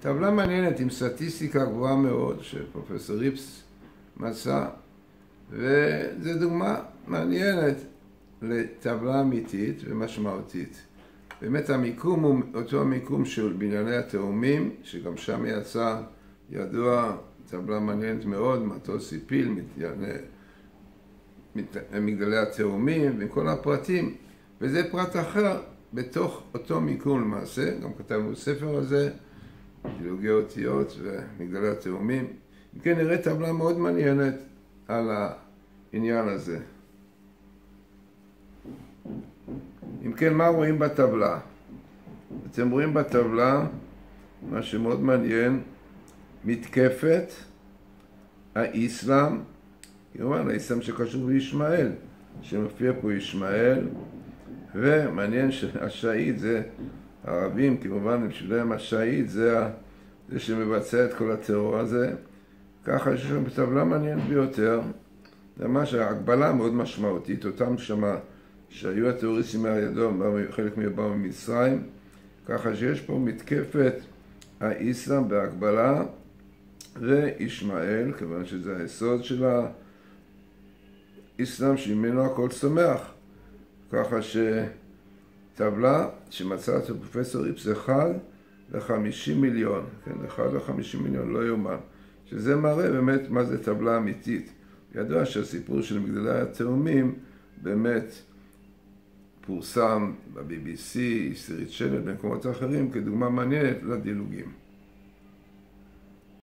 טבלה מעניינת עם סטטיסטיקה גבוהה מאוד שפרופסור ריפס מצא וזו דוגמה מעניינת לטבלה אמיתית ומשמעותית. באמת המיקום הוא אותו המיקום של בנייני התאומים, שגם שם יצא ידוע, טבלה מעניינת מאוד, מטוס הפיל, מגדלי התאומים וכל הפרטים, וזה פרט אחר בתוך אותו מיקום למעשה, גם כתבנו ספר על זה, דילוגי אותיות ומגדלי התאומים. אם כן נראה טבלה מאוד מעניינת על העניין הזה. אם כן, מה רואים בטבלה? אתם רואים בטבלה, מה שמאוד מעניין, מתקפת האסלאם, כמובן האסלאם שקשור בישמעאל, שמופיע פה ישמעאל, ומעניין שהשהיד זה הערבים, כמובן בשבילם השהיד זה זה שמבצע את כל הטרור הזה, ככה יש שם טבלה מעניינת ביותר, ממש הגבלה מאוד משמעותית, אותם שמה שהיו הטרוריסטים מהידום, חלק מהם באו ממצרים, ככה שיש פה מתקפת האיסלאם בהגבלה. וישמעאל, כיוון שזה היסוד של האיסלאם שממנו הכל צומח. ככה שטבלה שמצא את פרופסור אחד לחמישים מיליון, כן, אחד לחמישים מיליון, לא יאומן, שזה מראה באמת מה זה טבלה אמיתית. ידוע שהסיפור של מגדלי התאומים באמת פורסם ב-BBC, סרט שלט, במקומות אחרים, כדוגמה מעניינת לדילוגים.